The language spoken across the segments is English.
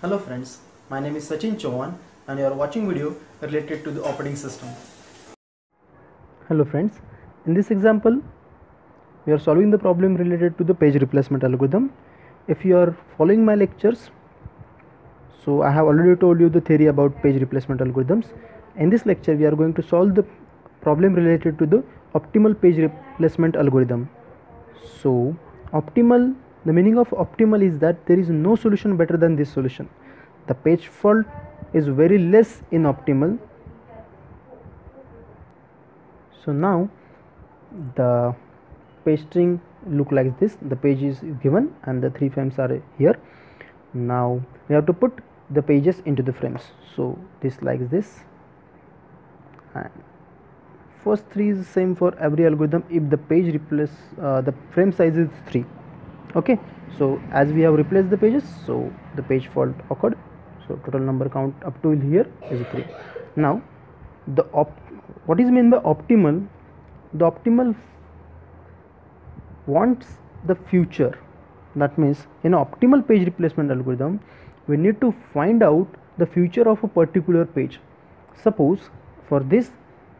Hello friends, my name is Sachin Chavhan and you are watching video related to the operating system. Hello friends, in this example we are solving the problem related to the page replacement algorithm. If you are following my lectures, so I have already told you the theory about page replacement algorithms. In this lecture we are going to solve the problem related to the optimal page replacement algorithm. So optimal the meaning of optimal is that there is no solution better than this solution. The page fault is very less in optimal. So now the page string look like this. The page is given and the three frames are here. Now we have to put the pages into the frames. So this like this. And first three is same for every algorithm. If the page replace uh, the frame size is 3 okay so as we have replaced the pages so the page fault occurred. So total number count up to here is 3 now the op what is meant by optimal? The optimal wants the future. That means in optimal page replacement algorithm we need to find out the future of a particular page. Suppose for this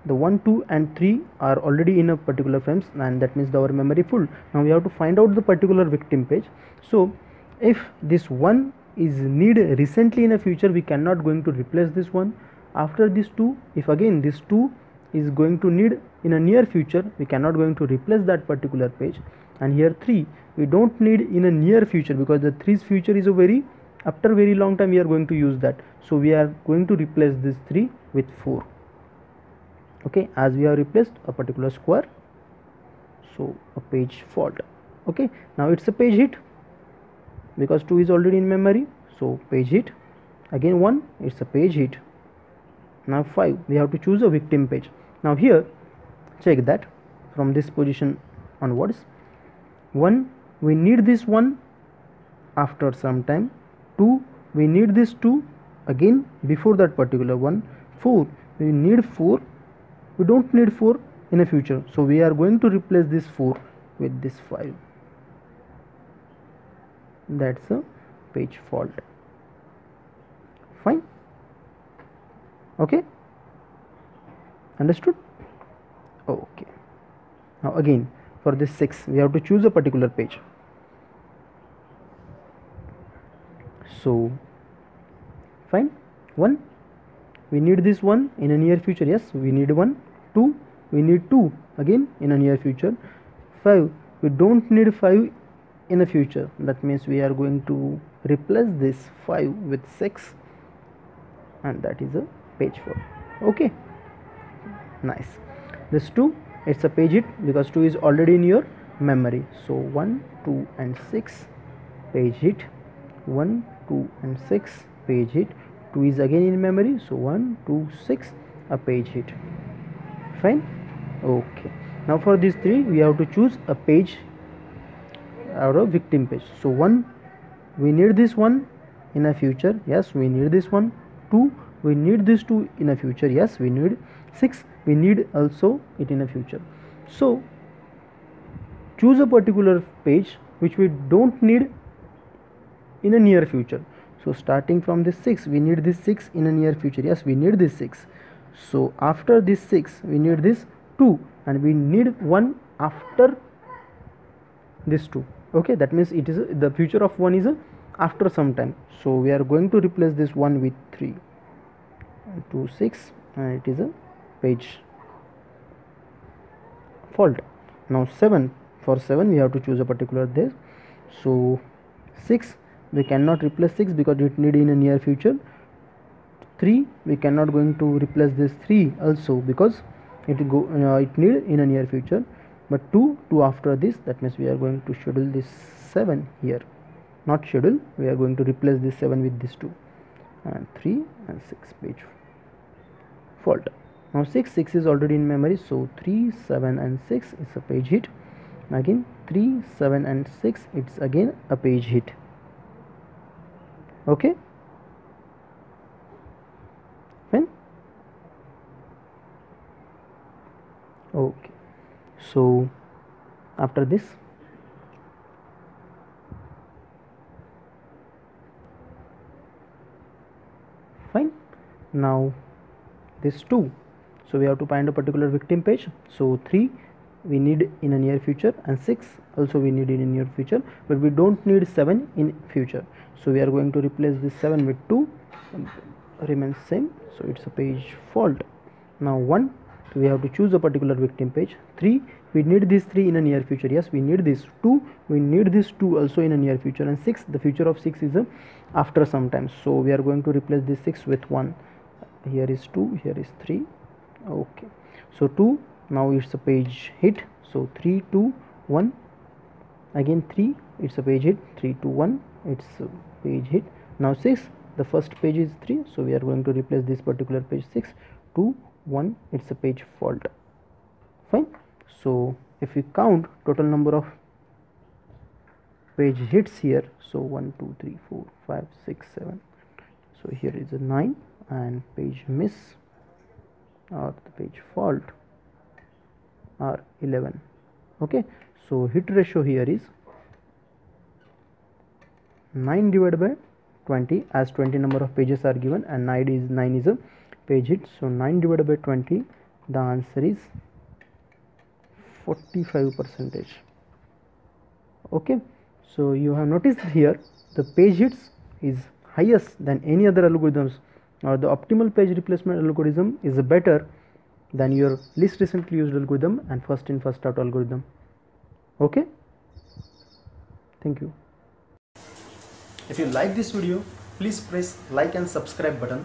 the 1 2 and 3 are already in a particular frames and that means our memory full. Now we have to find out the particular victim page. So if this one is need recently in a future we cannot going to replace this one. After this 2 if again this 2 is going to need in a near future we cannot going to replace that particular page. And here 3 we don't need in a near future because the 3's future is a very after very long time we are going to use that. So we are going to replace this 3 with 4 okay as we have replaced a particular square so a page fault. Okay now it's a page hit because 2 is already in memory so page hit. Again 1 it's a page hit. Now 5 we have to choose a victim page. Now here check that from this position onwards. 1 we need this one after some time. 2 we need this 2 again before that particular one. 4 we need 4 we don't need 4 in a future. So we are going to replace this 4 with this 5 that's a page fault. Fine. Okay. Understood? Okay. Now again for this 6 we have to choose a particular page. So fine. 1 we need this one in a near future. Yes we need one 2 we need 2 again in a near future. 5 we don't need 5 in the future. That means we are going to replace this 5 with 6 and that is a page fault okay. Nice. This 2 it's a page hit because 2 is already in your memory. So 1 2 and 6 page hit 1 2 and 6 page hit 2 is again in memory. So 1 2 6 a page hit fine. Okay. Now for these three we have to choose a page or a victim page. So one we need this one in a future. Yes we need this one. Two we need this two in a future. Yes we need. Six we need also it in a future. So choose a particular page which we don't need in a near future. So starting from this 6 we need this 6 in a near future. Yes we need this 6 so after this 6 we need this 2 and we need one after this 2 okay that means it is the future of 1 is after some time. So we are going to replace this 1 with 3 2 6 and it is a page fault. Now 7 for 7 we have to choose a particular this so 6 we cannot replace 6 because it need in a near future 3 we cannot going to replace this 3 also because it go uh, it need in a near future. But 2 2 after this that means we are going to schedule this 7 here. Not schedule we are going to replace this 7 with this 2 and 3 and 6 page fault. Now 6 6 is already in memory so 3 7 and 6 is a page hit. Again 3 7 and 6 it's again a page hit. Okay fine okay. So after this? Fine. Now this 2 so we have to find a particular victim page. So 3 we need in a near future. And 6 also we need in a near future. But we don't need 7 in future. So we are going to replace this 7 with 2 remains same. So it's a page fault. Now 1 we have to choose a particular victim page. 3 we need these 3 in a near future. Yes we need this 2 we need this 2 also in a near future. And 6 the future of 6 is a after some time. So we are going to replace this 6 with 1 here is 2 here is 3 okay. So 2 now it's a page hit. So 3 2 1 again 3 it's a page hit. 3 2 1 it's a page hit. Now 6 the first page is 3 so we are going to replace this particular page 6 2 1 it's a page fault. Fine. So if we count total number of page hits here so 1 2 3 4 5 6 7 so here is a 9 and page miss or the page fault are 11 okay. So hit ratio here is 9 divided by 20 as 20 number of pages are given and 9 is 9 is a page hit so 9 divided by 20 the answer is 45 percentage. Okay? So you have noticed here the page hits is highest than any other algorithms or the optimal page replacement algorithm is better than your least recently used algorithm and first in first out algorithm. Okay? Thank you. If you like this video, please press like and subscribe button.